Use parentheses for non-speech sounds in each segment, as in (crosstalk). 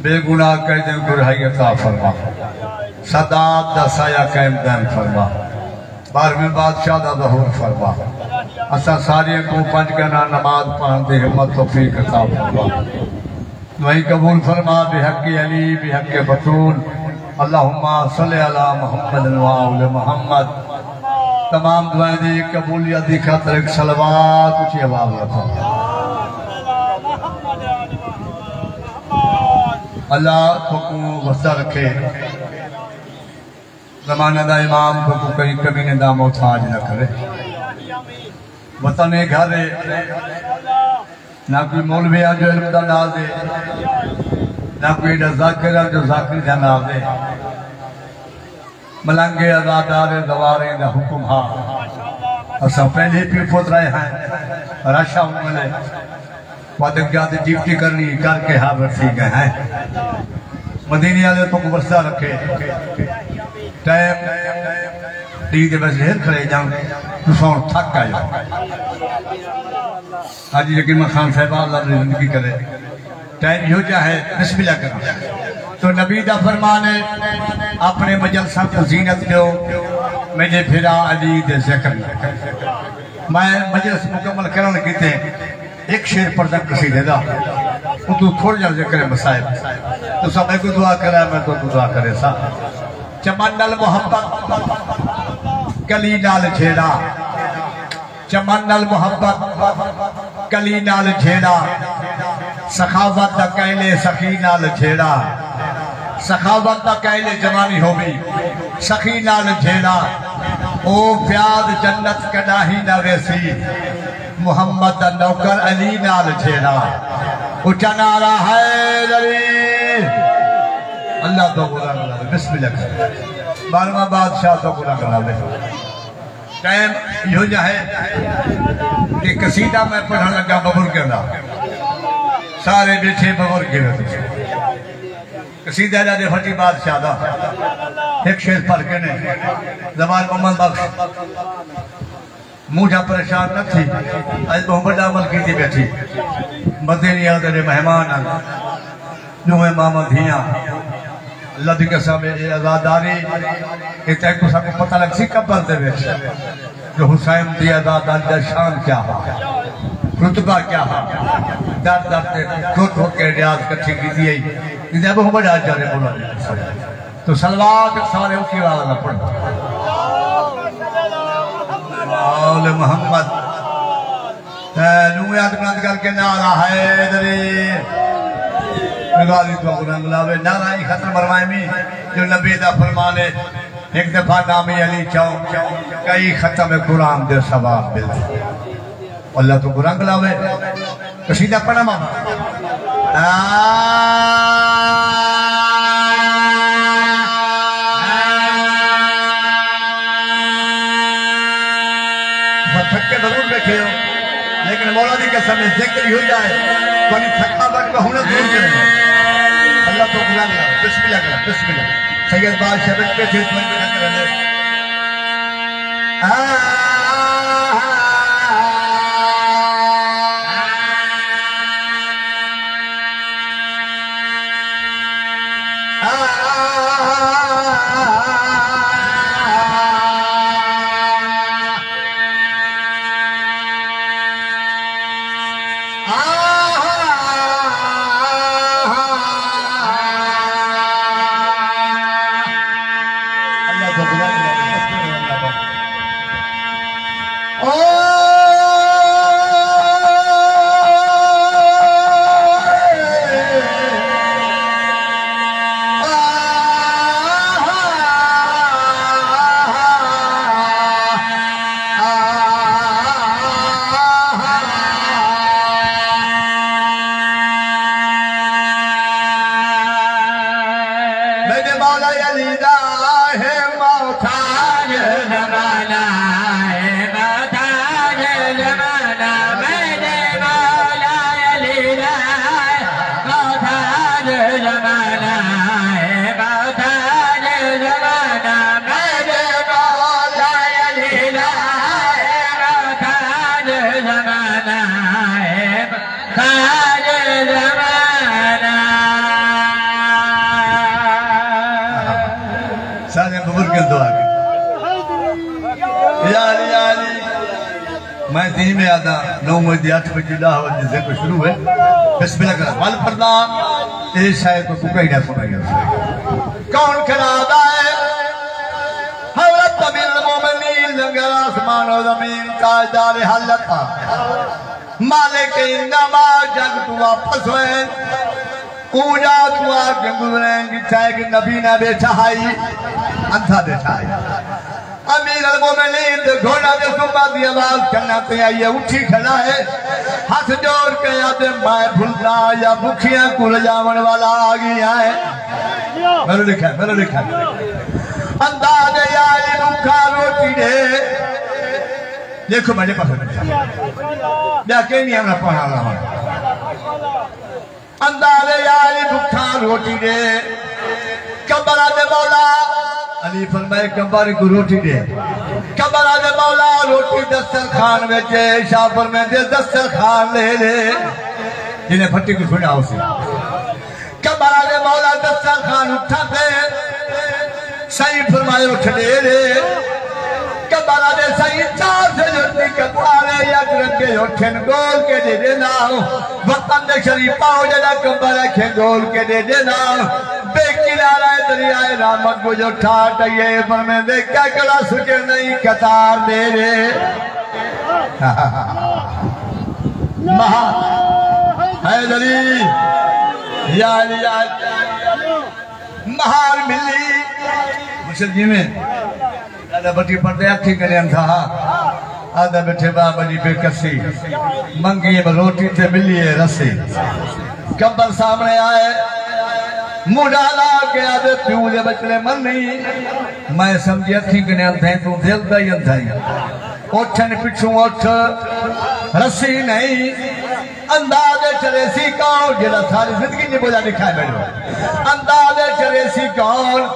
بے گناہ قیدن کو رہائی عطا فرما۔ صدات دا سایہ قائم دائم فرما۔ بارہویں بادشاہ دا ظہور فرما۔ اسا ساری کو پنج گنا نماز پڑھن دے ہمت، توفیق عطا فرما۔ وہی قبول فرما، بحق علی، بحق بطول اللہم صلی علی محمد و محمد۔ تمام دعائیں دی قبولیت دی خاطر ایک صلوات اچھی آواز رکھا اللہ کو وسط رکھے۔ زمانہ دا امام کو کہیں کبھی نے دام محتاج نہ کرے۔ وطن گھر نہ کوئی مولوی آ جو علم دا نال دے۔ نہ کوئی ایڈا ذاکر آ جو ذاکری دا نال دے۔ ملنگے ازادار دوارے دا حکم ہاں۔ اسا پہلے پی پوت رہے ہیں۔ راشا ملے وادک جاتے ڈیوٹی کرنی، کر کے حاضر تھی گئے ہیں۔ مدینی آلے تو برسہ رکھے۔ ٹائم ڈی دے بس ہر کھڑے جاؤں۔ تو سور تھک آئے۔ ہاں جی، آج لیکن میں خان صاحب، اللہ نے زندگی کرے۔ ٹائم یہ چاہے بسم اللہ کرنا تو نبی دا فرمان ہے، اپنے مجلسہ کو زینت دیو۔ مجھے پھرا علی دے ذکر۔ میں مجلس مکمل کرنے کیتے۔ ایک شیر پر تک کسی دے دا۔ وہ تو تھوڑ جا ذکر مسائب تو سب میں کو دعا کرا ہے میں تو دعا کرے سا۔ چمن نل محبت، کلی نال جھیڑا۔ چمن نل محبت، کلی نال جھیڑا۔ سخاوت دا کہلے سخی نال جھیڑا۔ سخاوت دا کہلے جوانی ہو بھی سخی نال جھیڑا۔ او پیاد جنت کڑاہی نہ ویسی۔ محمد دا نوکر علی نال جھیڑا اچھا نارا حیدری اللہ تو گناہ گناہ دے بسم اللہ۔ کرے بارما بادشاہ تو گناہ گناہ دے ٹائم یہ جا ہے کہ قصیدہ میں پڑھا لگا ببر کے اللہ سارے بیٹھے ببر کے رہتے قصیدہ جا دے پھٹی بادشاہ دا۔ ایک شیر پڑھ کے نے زمان محمد بخش۔ مجھا پریشان نہ تھی۔ آج بہت بڑا عمل کی تھی بیٹھی مدینی آدھر مہمان آدھر جو امام دھیاں۔ اللہ دی قسم ہے ازاداری کہ تے کو سب پتہ لگ سی کب بنتے بیٹھ جو حسین دی ازاداری دا شان کیا ہا؟ رتبہ کیا ہا؟ در در تے ٹھوٹ ہو کے ریاض کٹھی کی دی یہ بہت بڑا جارے بولا تو سلوات سارے اسی والا نہ پڑھ آل محمد۔ نوی نوے آدمات کر کے نعرہ حیدری نگالی تو اگر انگلاوے نعرہ ہی ختم مروائے میں۔ جو نبی دا فرمانے ایک دفعہ نامی علی چاؤں کئی ختم قرآن دے ثواب مل اللہ تو قرآن انگلاوے کشیدہ پڑھا ماما آہ تھکے ضرور بیٹھے ہو لیکن مولا دی قسم میں ذکر ہو جائے تو انہیں تھکا بٹ میں ہونے دور کرے اللہ تو بلا گیا بسم اللہ کرا بسم اللہ۔ سید بادشاہ بچ کے تھے۔ میں بنا کر رہے آہ! میرے مولا علی دا آدھا نو مجھے آٹھ بجے اللہ وجہ سے کو شروع ہے بسم اللہ کرا مال پڑھنا اے شاید کو کوئی نہ سنائی کون کھڑا ہے؟ حضرت امیر المومنین، لنگر آسمان و زمین، تاجدار حالتا مالک انما جگ تو واپس ہوئے۔ اونجا تو آگے گزریں گی چاہے کہ نبی نہ بیٹھا آئی انتھا بیٹھا آئی امیر المومنین دے گھوڑا دے صبح دی آواز کرنا تے آئیے اٹھی کھڑا ہے ہاتھ جوڑ کے یاد میں بھولتا یا بکھیاں کو رجاون والا آگی آئے میرے لکھا ہے میرے لکھا ہے انداز یاری بکھا روٹی دے دیکھو میں نے پسند بیا کہ نہیں ہمیں پڑھا رہا ہوں انداز یاری بکھا روٹی علی فرمائے کبر کو روٹی دے۔ کمبر آدھے مولا روٹی دستر خان میں جے شاہ فرمائے دے، دستر خان لے لے۔ جنہیں پھٹی کو سنا اسے کمبر آدھے مولا دستر خان اٹھا دے صحیح فرمائے اٹھ لے لے۔ کبرا دے صحیح چار سے جتنی کتارے یک رنگے اٹھن گول کے دے دے ناؤ وطن دے شریف پاؤ جدا کمبر رکھے گول کے دے دے ناؤ بے کنارہ دریائے رحمت کو جو ٹھاٹ یہ پر میں دے کیا کلا سکے نہیں کتار دے رے مہا حیدری یا علی یا مہار ملی مشل جی میں آدھا بٹی پردے اکھی کرے تھا۔ آدھا بیٹھے بابا جی بے کسی۔ منگی میں روٹی تے ملی ہے رسی۔ کمبر سامنے آئے۔ مڈالا کے آدھے پیوں دے بچلے من نہیں میں سمجھے اکھی کرے تھے تو دل دا ہی انتھائی اٹھن پچھوں اٹھ۔ رسی نہیں۔ اندازے چلے سی کون؟ جڑا ساری زندگی نہیں بولا دکھائے بیٹھو اندازے چلے سی کون؟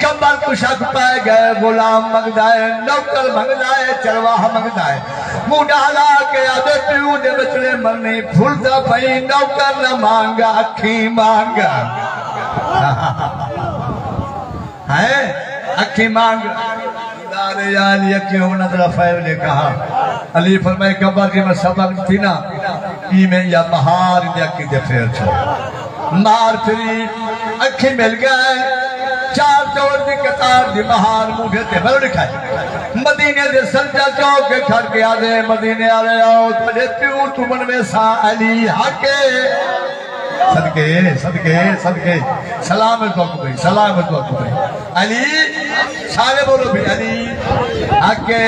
کمبر کو شک پائے گئے، غلام منگدائے نوکر منگدائے چرواہ منگدائے منہ ڈالا کے آدھے پیوں دے بچڑے مرنی پھولتا پئی، نوکر نہ مانگا، اکھی مانگا۔ ہے اکھی مانگ دارے یا علی اکھی ہونا طرح فائل نے کہا، علی فرمائے کبر کی میں سبق تھی نا ای میں یا مہار دے اکھی دے پھر چھو مہار پھری اکھی مل گئے، چار چور دی قطار دی مہار موٹھے تے بلو لکھائے۔ مدینے دے سلجا چوک کے کھڑ کے آدھے، مدینے آلے آؤ تجھے پیوں تمن میں سا علی حقے صدقے صدقے صدقے. سلامت وقت بھئی سلامت وقت بھئی علی، سارے بولو بھی علی. آکے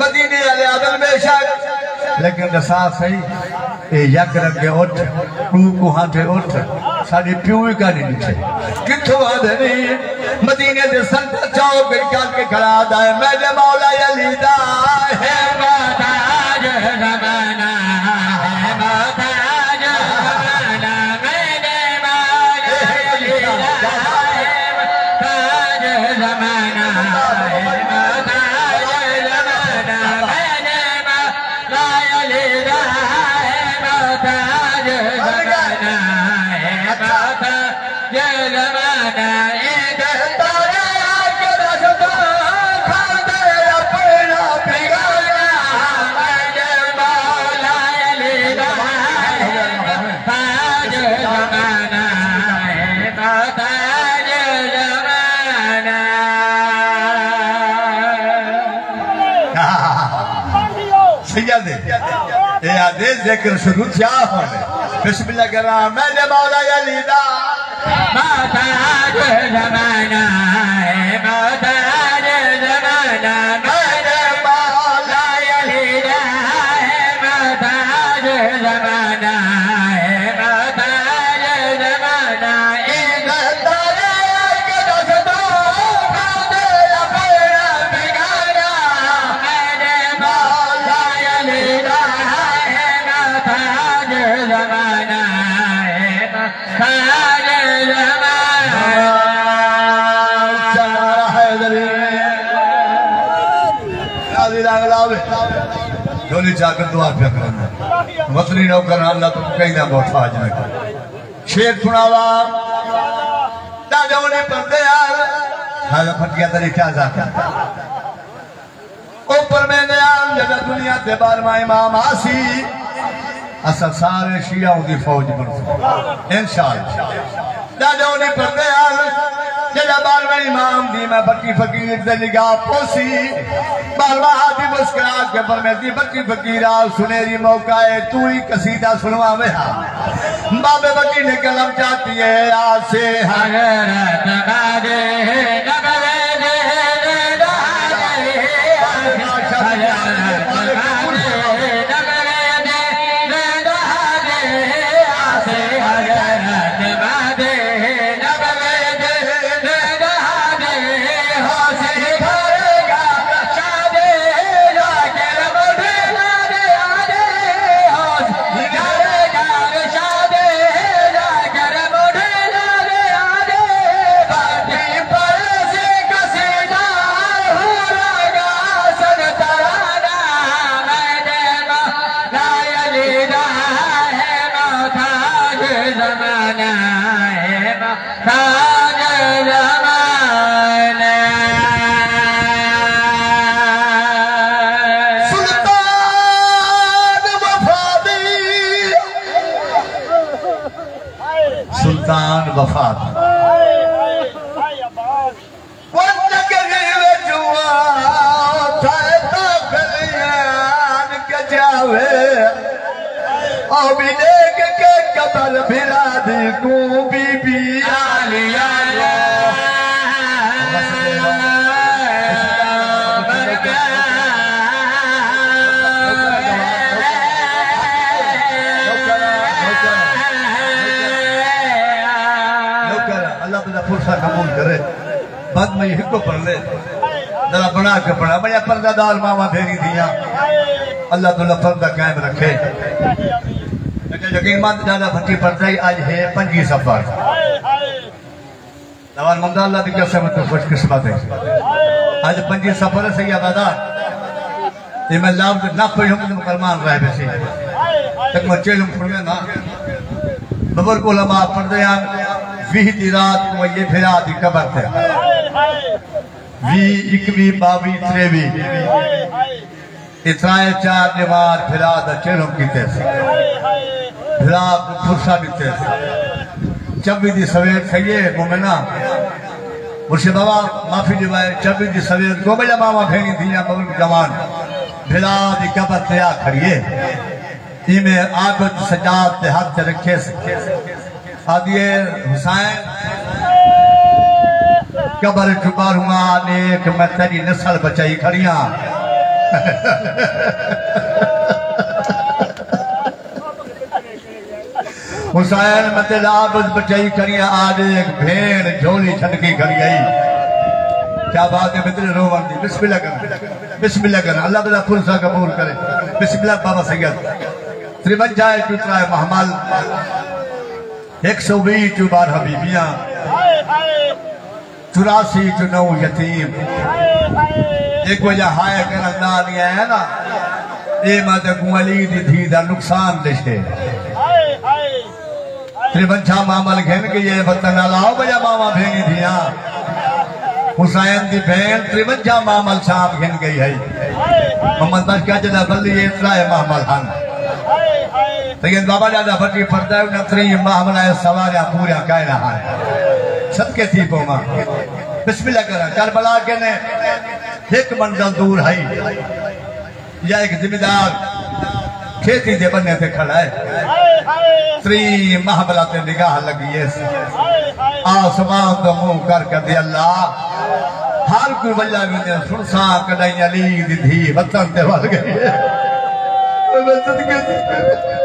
مدینے علی عدل بے شک. لیکن رسا صحیح. اے یک رنگے اٹھ تو کو ہاتھے اٹھ. ساڑی پیوئی کا نہیں نیچے کتھو آدھے نہیں. مدینے دے سنتا چاہو گئی کال کے کھڑا دائے میں نے مولا علی دا ہے محتاج زمانہ سیدے اے آدھے ذکر شروع کیا ہونے۔ بسم اللہ کر رہا میں نے مولا یا لیدہ موتا کو علی دا میں نے مولا دعا پہ کرنا وطنی نوکر اللہ تم کہیں نہ محتاج نہ کر۔ شیر سناوا۔ داجونی پردے یار۔ حالا پھٹیا تری کیا ذاکر اوپر میں نے گیا جگہ دنیا تے بارما امام آسی۔ اصل سارے شیعہ دی فوج بن انشاءاللہ۔ جاجہ انہیں پردے آل ججا بارما امام دی، میں بکی فقیر دے نگاہ پوسی۔ بارما آدھی مسکرا کے پر میں دی بکی فقیر آل سنیری موقع ہے، تو ہی قصیدہ سنوا میں ہاں۔ بابے بکی نے کلم چاہتی ہے آسے ہاں حضرت بادے سلطان وفاد میں یہ کو پڑھ لے۔ ذرا بنا کے پڑھا۔ بڑا پردہ دار ماما پھیری دیا۔ اللہ تعالیٰ پردہ قائم رکھے۔ یقین مند زیادہ بھٹی پڑتا ہی آج ہے پنجی سفر نوان ممدہ اللہ دی قسم میں تو خوش قسمت ہے۔ آج پنجی سفر ہے سیاہ بادار یہ میں لابد نہ پڑھوں کہ مسلمان رہے بیسی تک میں چیلوں پڑھنے نا۔ ببر کو علماء پڑھ دے ہیں۔ وی دی رات کو یہ پھرا دی قبر تھے۔ وی اکوی باوی تریوی۔ اترائے چار دیوار پھرا دا چیلوں کیتے سے پھرا پھرسا دیتے سے چبی دی سویر سیئے مومنہ۔ مرشد بابا معافی دیوائے چبی دی سویر دو بجا ماما پھینی دیا ببر جوان۔ پھرا دی قبر تیا کھڑیے ای میں آگت سجاد تے ہاتھ تے رکھے۔ سے آدھیے حسین قبر چکار ہوا نیک، میں تیری نسل بچائی کھڑیاں حسین، میں تیرا عابد بچائی کھڑیاں آج ایک بھین جھولی چھنکی کھڑی آئی۔ کیا بات ہے مدر روان دی؟ بسم اللہ کرنا بسم اللہ کرنا اللہ بلا فرصہ قبول کرے۔ بسم اللہ بابا سید۔ تریبن جائے چوترائے محمل۔ ایک سو بی چو بار حبیبیاں۔ چوراسی چو نو یتیم۔ ایک وجہ ہائے کرندانی ہے نا، اے مادہ کو علی دی دھی دا نقصان دشے تریبن چھا معامل گھن کے یہ وطن علاو بجا ماما بھینی دھیاں۔ حسین دی بہن تریبن چھا معامل شام گھن گئی ہے۔ محمد بش کا جدہ بلی یہ اترائے معامل ہن۔ لیکن بابا جادہ بٹی پردہ انہا تری معاملہ سواریا پوریا کہہ رہا ہے صدقے تھی پوما بسم اللہ کرا، کربلا کے نے ایک منزل دور ہے۔ یا ایک ذمہ دار کھیتی دے بننے تے کھڑا ہے۔ تری محبلہ تے نگاہ لگی ہے۔ آسمان تو منہ کر کر دی اللہ، ہر کوئی وجہ بھی نے سنسا کڑائی علی دی دھی، وطن تے بڑھ گئی ہے میں صدقے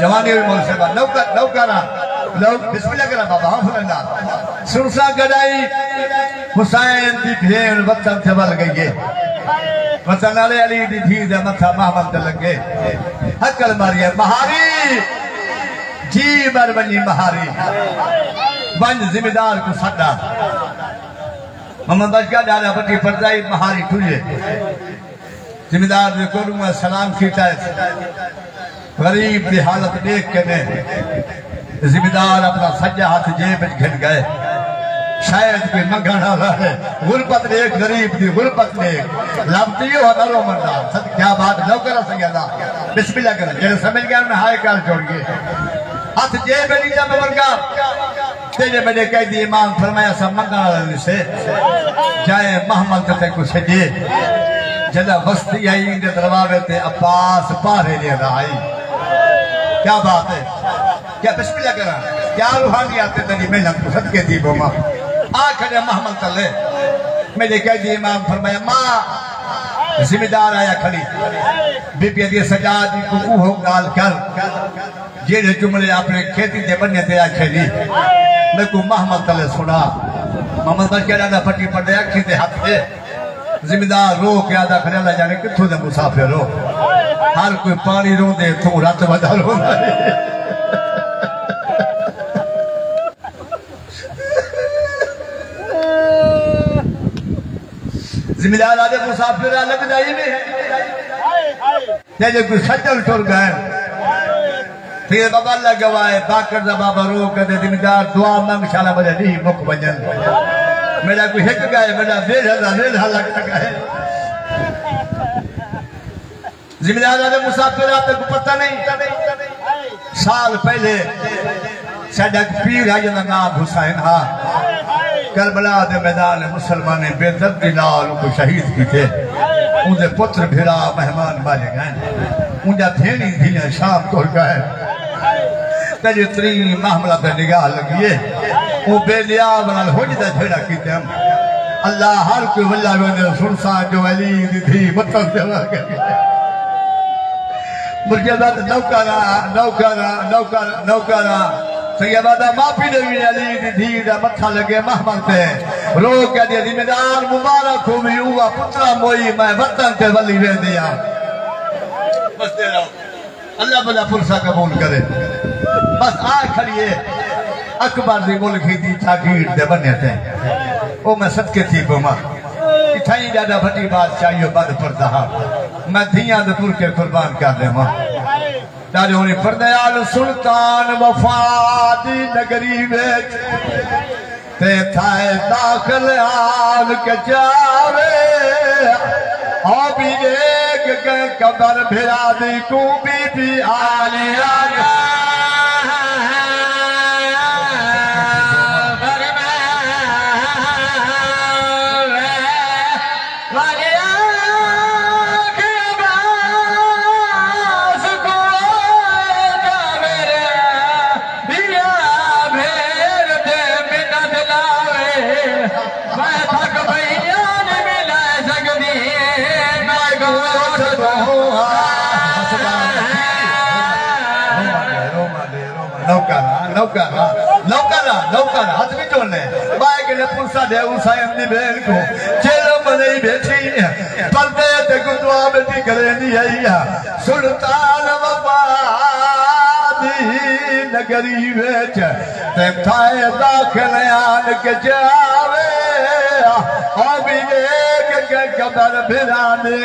جوانی ہوئی مول سے بات نوکر نوکرہ لوگ بسم اللہ کرا بابا ہاں فلنڈا سرسا گڑائی حسین دی بھین وطن سے بل گئی ہے. وطن علی علی دی دھی دے متھا محمد دے لگے. حقل ماری مہاری. جی بر بنی مہاری. بن ذمہ کو سڈا محمد بشکا ڈالا بٹی پردائی مہاری ٹھوئے ذمہ دے کو سلام کیتا ہے. غریب دی حالت دیکھ کے نے ذمہ اپنا سجا ہاتھ جیب گھن گئے۔ شاید کوئی منگانا رہا ہے۔ غربت دیکھ غریب دی غربت دیکھ لابتی ہو نرو مردہ۔ صد کیا بات نو کرا سکیا دا بسم اللہ کرا جنہے سمجھ گیا انہیں ہائے کار چھوڑ گئے۔ ہاتھ جیب نہیں جا میں مورگا تیرے بڑے کہہ دی امام فرمایا سا منگانا رہا سے جائے محمد کتے کو سجے۔ جدہ وستی آئی اندے دروابے تے عباس پارے لے رہا آئی۔ کیا بات ہے؟ کیا بسم اللہ کرا؟ کیا روحانی آتے تنی محنت کو صدقے دی بو ماں؟ آکھنے محمد تلے میرے کہہ دی جی، امام فرمایا، ماں ذمہ دار آیا کھڑی۔ بی بی ادھی سجادی کو کوہو گال کر۔ جیڑے جملے اپنے کھیتی دے بننے تے آکھے دی میں کو محمد تلے سنا۔ محمد بن کے ڈاڈا پٹی پڑ دے اکھی دے ہاتھ دے۔ ذمہ دار رو کے آدھا کھڑے، اللہ جانے کتھو دے مسافر رو (laughs) ہر کوئی پانی رو دے تو رات ودا رو دے ذمہ دار آدھے مسافر الگ جائیے میں ہے۔ جیسے کوئی سجل ٹور گئے پھر بابا اللہ گوائے باکر دا بابا رو کہتے ذمہ دار دعا مانگ، شالا بجے نہیں مک بجن۔ میرا کوئی ہک گئے میرا ڈیڑھ ہزار ڈیڑھ ہزار لگ گئے ذمہ دار آدھے مسافر آتے کو پتہ نہیں۔ سال پہلے سیدہ پیر ہے جنہ نام حسین ہاں کربلا دے میدان مسلمان بے دردی نال کو شہید کی تھے ان دے پتر بھیرا مہمان بالے گئے۔ ان جا بھینی دیا شام توڑ گئے۔ تجھے ترین محملہ پہ نگاہ لگیے۔ وہ بے لیا بنا ہو جدہ جھیڑا کیتے ہم۔ اللہ ہر کوئی واللہ میں سنسان جو علی دی تھی مطلب دیوا گئے مرجدت نوکرا نوکرا نوکرا نوکرا سیدہ ماپی نوی علی دی دھی دا متھا لگے محمد تے رو کے دیا ذمہ دار مبارک ہو بھی ہوا پترا موئی میں وطن تے ولی وے دیا بس دے رہا اللہ بلا فرصہ قبول کرے بس آ کھڑیے اکبر دی ملکی دی تاکیر دے بنے تھے او میں صدقے تھی پہ بما اتھائی جادہ بھٹی بات چاہیے بعد پردہا میں دھیاں دے کے قربان کر دے ماں ڈاڑے ہونی پردیال سلطان وفادی نگری ویچ۔ تے تھائے داخل آن کے چاوے اور بھی ایک کے قبر بھرا دی کو بی بی آلے آلے۔ نوکرا نوکرا نوکرا نوکرا ہاتھ بھی چولنے بائے کے لئے پرسا دے اسائی اپنی بہن کو چیلو منئی بیٹھی پردے تے کو دعا بیٹی کرے نہیں آئی سلطان وفادی نگری بیچ تے تھائے داخل آن کے جاوے اور بھی ایک کے قبر بھرانے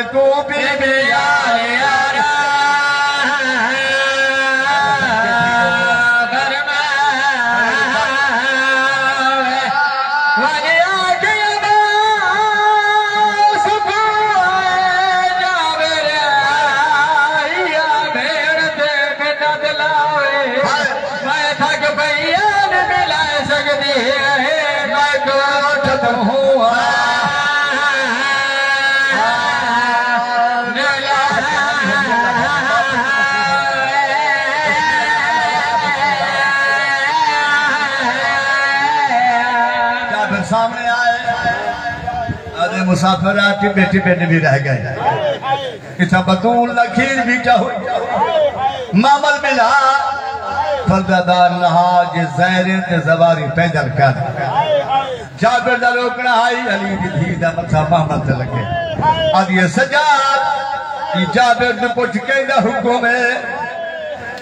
آدھے مسافر آتی بیٹی بیٹی بھی رہ گئے اتھا بطول لکھیر بھی کیا ہوئی مامل ملا فردادار نہاج زہرین تے زواری پیدل کر جابر دا روکنا آئی علی دی دھی دا مطا محمد تے لگے آدھی سجاد یہ جابر نے پوچھ کے دا حکم ہے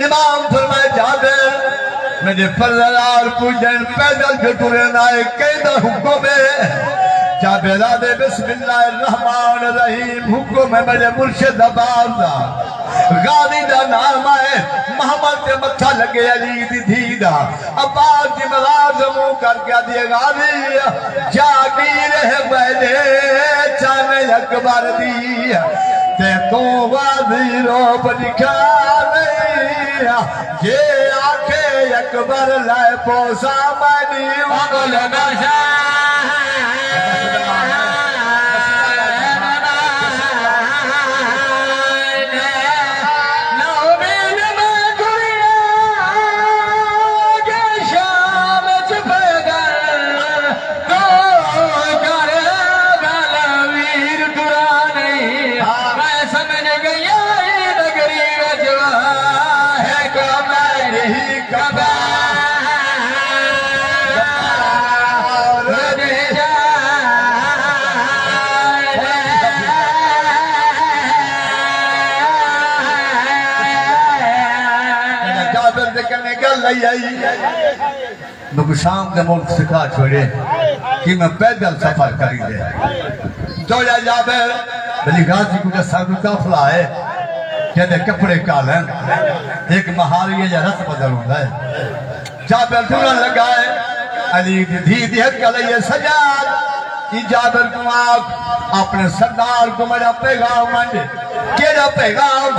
امام فرمائے جابر میرے فرزار پوچھن پیدل جھٹورے نائے قیدہ حکم ہے جابر آدھے بسم اللہ الرحمن الرحیم حکم ہے میرے مرشد عبادہ غازی دا نام ہے محمد دے متھا لگے علی دی دھی دا۔ عباس دی ملازموں کر کے دی غازی۔ جاگیر ہے بہنے چانے اکبر دی۔ تے تو غازی رو بلکھا نہیں یہ آنکھیں اکبر لائے پوسا مانی وقل جابر کنے گل لئی آئی۔ میں شام دے ملک سکھا چھوڑے، کہ میں پیدل سفر کری دے دوڑا جابر، بلی غازی کو جا سانگو کافلا ہے کہتے کپڑے کالن ایک مہاری ہے یا رس بدل ہوتا ہے۔ جابر ٹھوڑا لگا ہے۔ علی دی دھی دی حق علیہ سجاد۔ ای جابر کو آپ اپنے سردار کو میرا پیغام منڈے کیڑا پیغام؟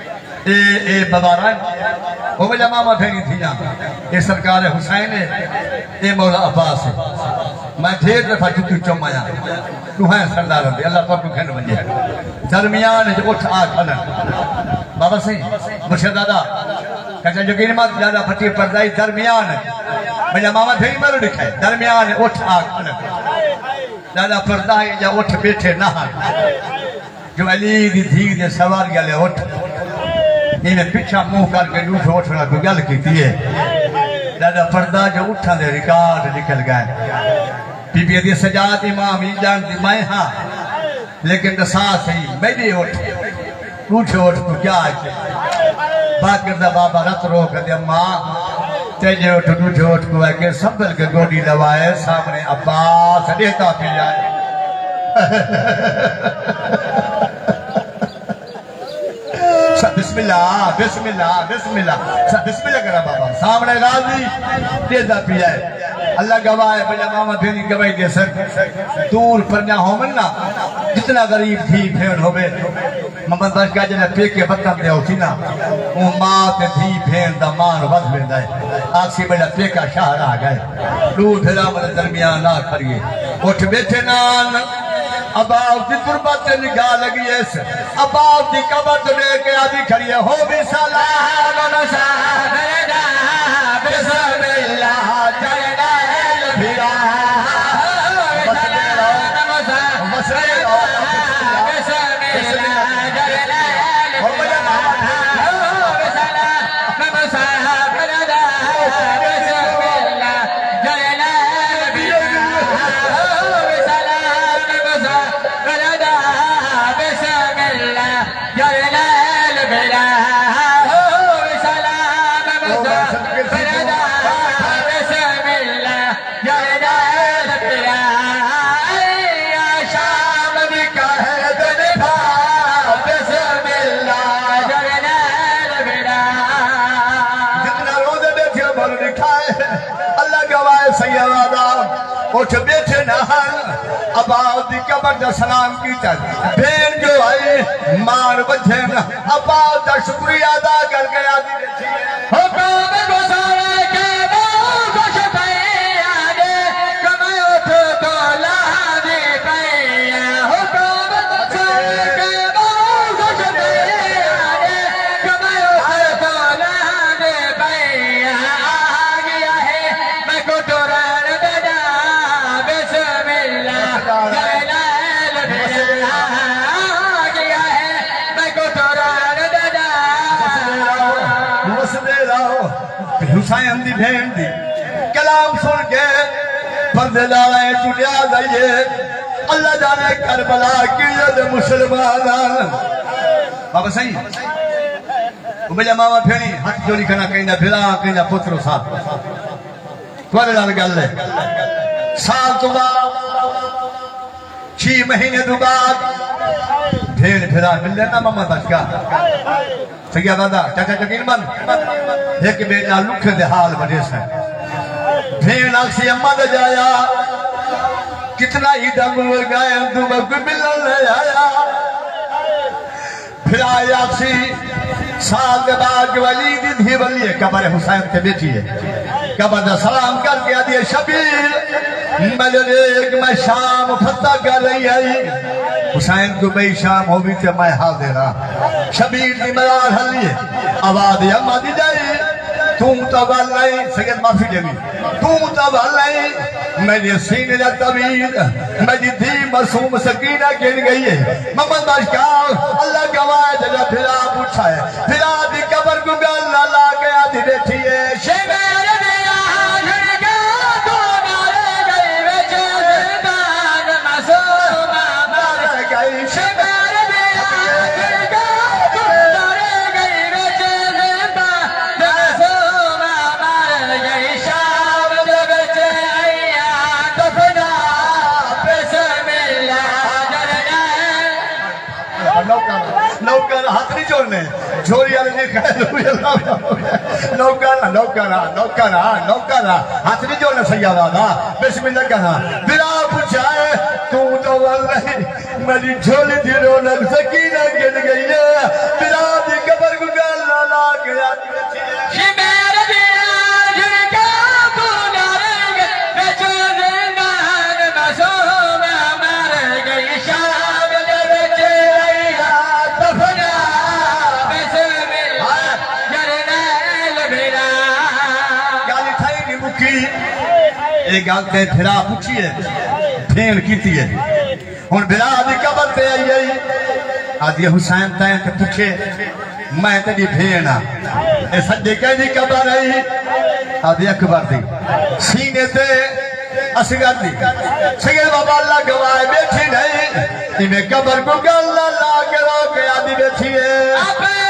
اے اے بباران وہ مجھے ماما پھیری تھی نا۔ اے سرکار حسین ہے اے مولا عباس ہے میں ڈھیر دفعہ چتو چمایا تو ہیں سردار دے، اللہ پاک کو کھن بنجے درمیان جو اٹھ آ کھنن بابا سی، مرشد دادا، کہتا جو گیری مات زیادہ پھٹی پردائی درمیان۔ مجھے ماما پھیری مرو لکھائے درمیان اٹھ آ کھنن زیادہ پردائی یا اٹھ بیٹھے نہ جو علی دی دھی دے سوار گلے اٹھ۔ انہیں پچھا منہ کر کے لوٹ اٹھنا کو گل کی ہے۔ دادا پردہ جو اٹھا دے ریکارڈ نکل گئے۔ بی بی دی سجاد امام ہی دی، میں ہاں۔ لیکن دسا سہی میں بھی اٹھ۔ اٹھ اٹھ تو کیا آئے باکر دا بابا رت روک دے ماں تیجے اٹھ اٹھ اٹھ کو ہے کہ سبل کے گوڑی لوائے سامنے عباس دیتا پی جائے (laughs) بسم اللہ بسم اللہ بسم اللہ بسم اللہ کرا بابا، سامنے غازی تیزہ پی آئے اللہ گواہ ہے بجا ماما پھیری گواہی دے سر۔ دور پر نہ ہو مننا جتنا غریب تھی پھیڑ ہو بے محمد باش کا جنہ پی کے بطن دے ہوتی نا، وہ ماں تے تھی پھیڑ دا مان ود پھیڑ دائے آسی بجا پی کا شاہ رہ گئے۔ دور پھیرا مدد درمیان نہ کھڑیے اٹھ بیٹھے نان۔ اباؤ دی قربت نگاہ لگی اس۔ اباؤ دی قبر تو لے کے آدھی کھڑی ہے۔ ہو بھی سلام مساہ بسم اللہ جائے قبر دا سلام کی چل۔ جو آئی، مار بچے اپا دا شکریہ ادا کر گیا آدھی چلیا گئیے اللہ جانے کربلا کی مسلمان بابا صحیح وہ میرا ماما پھیڑی ہاتھ جوڑی کھنا کہیں نہ پھرا کہیں نہ پتر ساتھ۔ کوئی لال گل ہے؟ سال تو بعد، چھ مہینے تو بعد بھیڑ پھرا مل لینا ماما بچ کا۔ سگیا دادا چاچا چکین بند۔ ایک بیٹا لکھ دے حال بڑے سے بھیڑ آکسی اممہ دے جایا۔ کتنا ہی دم ہوئے گئے ہم تو ملن لے آیا۔ پھر آئی آکسی سال دے بعد ولید دھی ولی ہے، قبر حسین کے بیٹی ہے۔ قبر دا سلام کر کے آدھی شبیر میں جو ایک میں شام فتح کر رہی ہے حسین کو میں شام ہو بھی تے میں حال دے رہا شبیر دی مرار حلی ہے آباد یمہ دی جائی۔ تم تو بل نہیں سید معافی دے گی تم تو میں نہیں سینے جا طویل میری دی مرسوم سکینہ گن گئی ہے۔ محمد باشکار، اللہ گواہ جگہ پھرا پوچھا ہے۔ پھرا دی قبر کو گل لا گیا، دی بیٹھی نہیں چھوڑنے جھوری والے نے کہا نوکر نوکر نوکر نوکر ہاتھ نہیں چھوڑنے سیاہ دادا بسم اللہ کہا بلا پوچھائے تو تو واللہ میری جھولی تھی رونق، سکینہ گن گئی ہے۔ بلا دی قبر کو گالا لا گیا۔ ایک گال تے پھرا پوچھی ہے پھین کیتی ہے۔ ہن بلا دی قبر تے آئی آئی آدھی حسین تائیں تے پوچھے، میں تیری بھین ہاں اے سجے کہہ دی قبر آئی؟ آدھی اکبر دی۔ سینے تے اسگر دی۔ سگر بابا اللہ گواہ بیٹھی نہیں۔ انہیں قبر کو گل لا کے رو کے آدھی بیٹھی ہے۔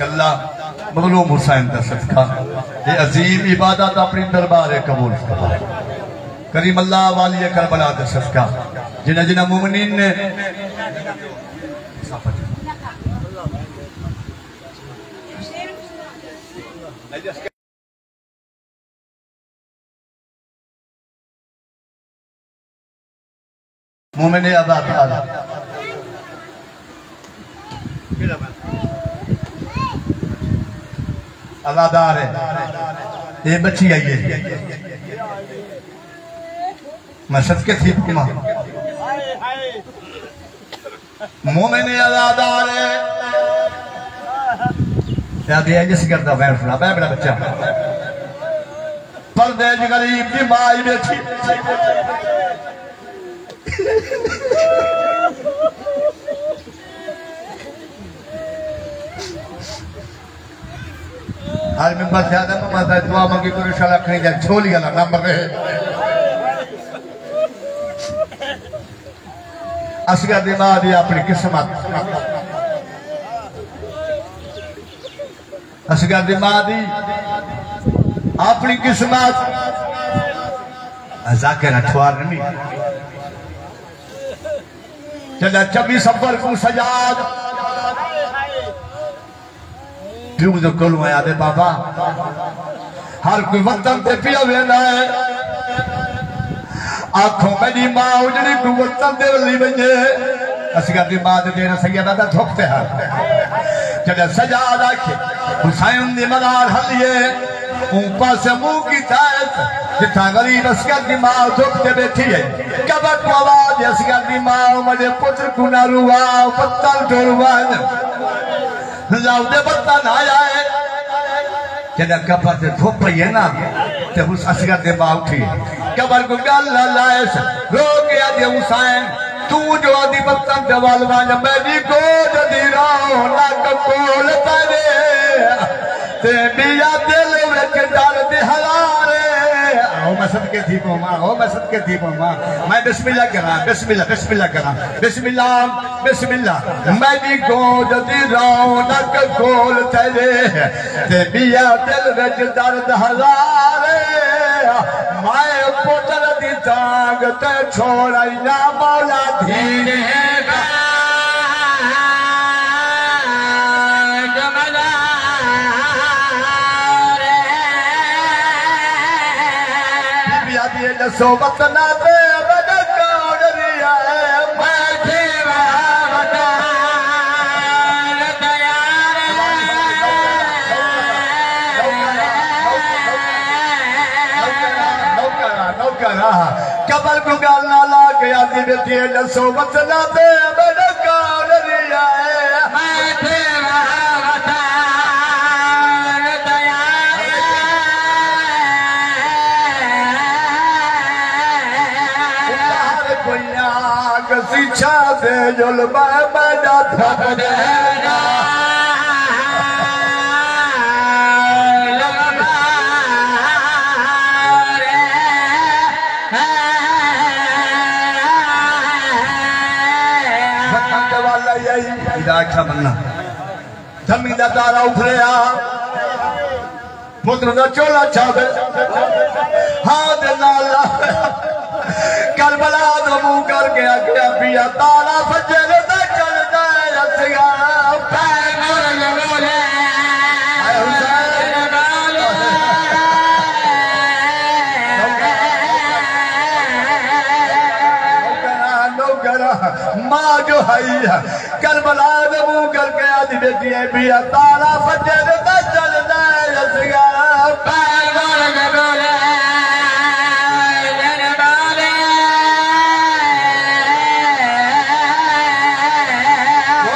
مالک مغلوم حسین کا صدقہ۔ یہ عظیم عبادت اپنی دربار قبول فرما کریم اللہ والی کربلا کا صدقہ۔ جنہ جنہ مومنین نے مومن آباد۔ آدھا ازادار ہے۔ یہ بچی آئی ہے۔ میں صدقے تھی ماں مومن ازادار ہے۔ یا دیا جس کرتا بیر فلا بے بڑا بچہ۔ پردے غریب کی ماں آئی بیٹھی۔ ہر ممبر سے آدھا ممبر سے دعا مانگی تو انشاءاللہ کھنی جائے چھولی گلا نمبر رہے اسگر دماغ دی اپنی قسمت۔ اسگر دماغ دی اپنی قسمت۔ ذاکر اٹھوار نہیں۔ چلا چبی سفر کو سجاد۔ پیوں جو کلوں آیا دے بابا۔ ہر کوئی وطن تے پیا وینا ہے۔ آنکھوں میری ماں اجڑی کو وطن دے ولی بنجے اسی گھر دی ماں دے دینا سیدہ دا دھوکتے ہیں جب سجاد آکھے حسین دی مدار حلیے اوپا سے منہ کی تائت جتھا غریب اسکر دی ماں دھوکتے بیٹھی ہے۔ کبت کو آواز اسکر دی ماں، مجھے پتر کو نہ روا پتل تو روا لاؤ دے بطن آیا ہے جدہ کبر تے دھوپ پئی ہے نا، تے اس اسگر دے ماں اٹھی کبر کو گل نہ لائے رو گیا دے حسین، تو جو آدھی بطن دے والوانا میں بھی کو جدی راؤ ناک کول تیرے تے بیا دل وچ ڈر دے ہلارے میں صدقے تھی پو ماں او میں صدقے تھی پو ماں میں بسم اللہ کرا بسم اللہ بسم اللہ کرا بسم اللہ بسم اللہ۔ میں بھی کو جدی راؤ ناک کول تیرے تے بیا دل وچ ڈر دے ہلارے۔ میں پوتر دی جانگ تے چھوڑائی نا مولا دھینے بیا دیئے جسو بطنا دے بڑا کون ریا ہے میں کبر کو گالنا اچھا بننا دھمی دا دارا پتر دا چولا چھاوے ہاں دے نالا کربلا دا مو کر گیا گیا پیا، تالا فجر جو ہے کربلا دا مو کر گیا دی بیٹی ہے پیا تالا فجر دا چل جائے رسگا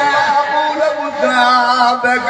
معمول مدرا بیگ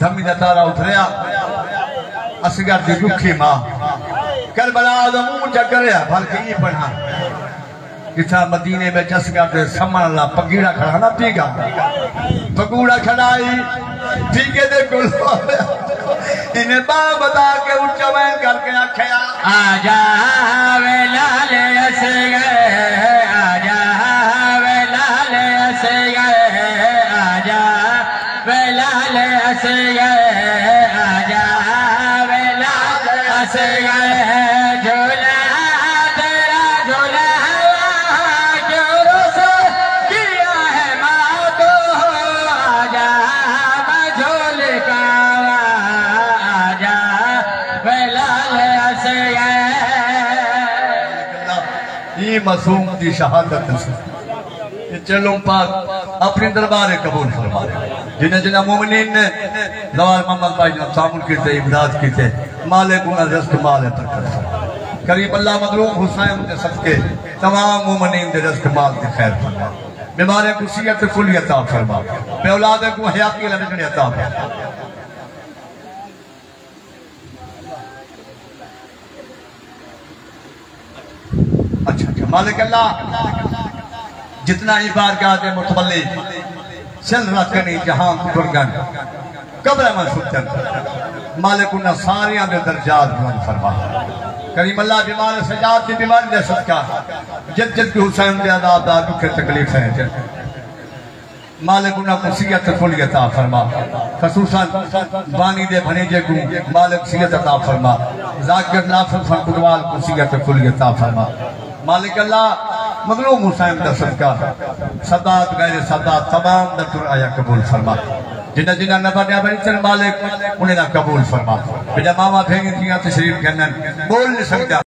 دھمی دا تارا اتریا اسگر دی رکھی ماں کربلا آدم منہ چکریا بلکہ یہ پڑھا کسا مدینے میں جس گا دے سمن اللہ پگیڑا کھڑا نہ پیگا پگوڑا کھڑائی پیگے دے گل انہیں با بتا کے اچھا بین کر کے آکھیا آجا ویلال معصوم دی شہادت سے چلوں پاک اپنی دربار قبول فرما۔ جنہیں جنہیں مومنین نے لوال محمد بھائی جنہیں تعامل کیتے، امداد کیتے مالے گناہ رزق مالے پر کرتا قریب اللہ مدروم حسین کے صدقے، تمام مومنین دے رزق مال دے خیر فرما۔ بیمارے کو سیت کلی عطا فرما۔ بے اولادے کو حیات کی لنکڑی عطا فرما۔ اچھا۔ مالک اللہ، جتنا ہی بارگاہ دے متولی چل رات کنی جہاں برگن قبر منصوب چند مالک انہا ساریاں دے درجات بلند فرما۔ کریم اللہ بیمار سجاد کی بیماری دے صدقہ۔ جد جد کی حسین دے عذاب دا دکھ تکلیف ہے۔ جد مالک انہا کو سیت کھلی عطا فرما۔ خصوصاً بانی دے بھنیجے کو مالک سیت عطا فرما۔ ذاکر نافر فنکروال کو سیت کھلی عطا فرما۔ مالک اللہ مغلوم حسین دا صدقہ۔ صدات غیر صدات تمام دا تر آیا قبول فرما۔ جنہ جنہ نبا دیا بری چل مالک، انہیں نہ قبول فرما۔ بجا ماما بھینگی تھیاں تشریف کہنن بول نہیں سکتا۔